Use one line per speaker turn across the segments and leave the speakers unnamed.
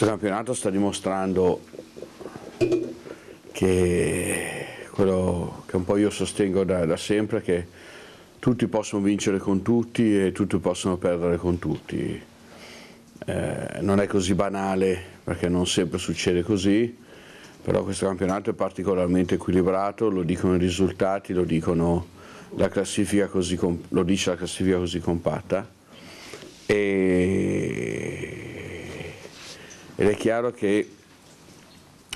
questo campionato sta dimostrando che quello che un po' io sostengo da, da sempre, che tutti possono vincere con tutti e tutti possono perdere con tutti. Eh, non è così banale perché non sempre succede così, però questo campionato è particolarmente equilibrato, lo dicono i risultati, lo, la così, lo dice la classifica così compatta e, ed è chiaro che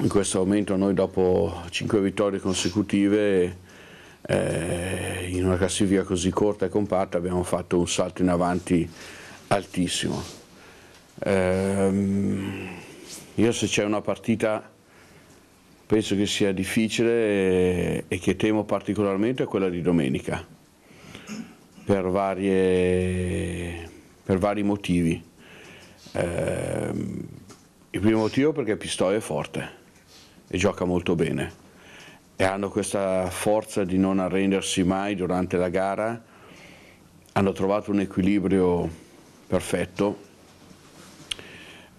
in questo momento noi dopo 5 vittorie consecutive eh, in una classifica così corta e compatta abbiamo fatto un salto in avanti altissimo. Eh, io se c'è una partita penso che sia difficile e, e, che temo particolarmente è quella di domenica, per, varie, per vari motivi. Eh, il primo motivo perché Pistoia è forte e gioca molto bene. E hanno questa forza di non arrendersi mai durante la gara, hanno trovato un equilibrio perfetto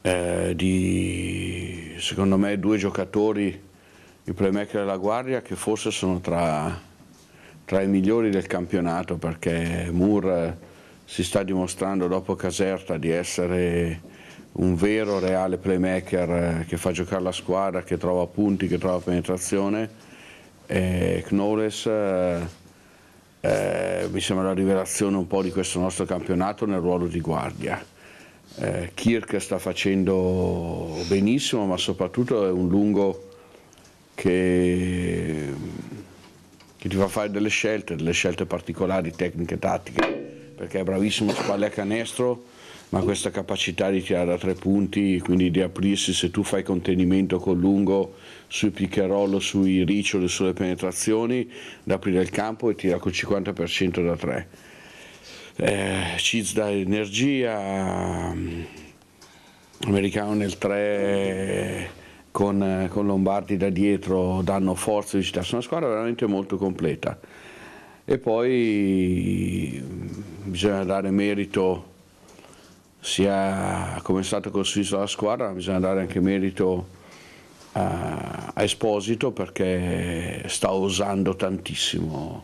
eh, di secondo me due giocatori, il playmaker e la guardia, che forse sono tra, tra i migliori del campionato perché Moore si sta dimostrando dopo Caserta di essere un vero reale playmaker eh, che fa giocare la squadra, che trova punti, che trova penetrazione e Knowles eh, eh, mi sembra la rivelazione un po' di questo nostro campionato nel ruolo di guardia. Eh, Kirk sta facendo benissimo, ma soprattutto è un lungo che, che ti fa fare delle scelte, delle scelte particolari, tecniche, tattiche, perché è bravissimo a spalle a canestro, ma questa capacità di tirare da tre punti, quindi di aprirsi se tu fai contenimento col lungo sui roll, sui riccioli, sulle penetrazioni, da aprire il campo e tira col 50% da tre. Eh, Ciz dà energia, americano nel 3 con, con, Lombardi da dietro danno forza sono una squadra veramente molto completa. E poi mm, bisogna dare merito sia come è stato costruito la squadra, bisogna dare anche merito a, a Esposito perché sta usando tantissimo